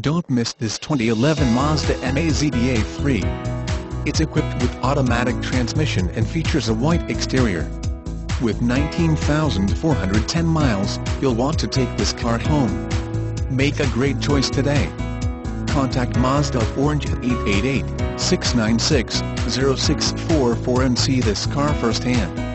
Don't miss this 2011 Mazda Mazda3. It's equipped with automatic transmission and features a white exterior. With 19,410 miles, you'll want to take this car home. Make a great choice today. Contact Mazda of Orange at 888-696-0644 and see this car firsthand.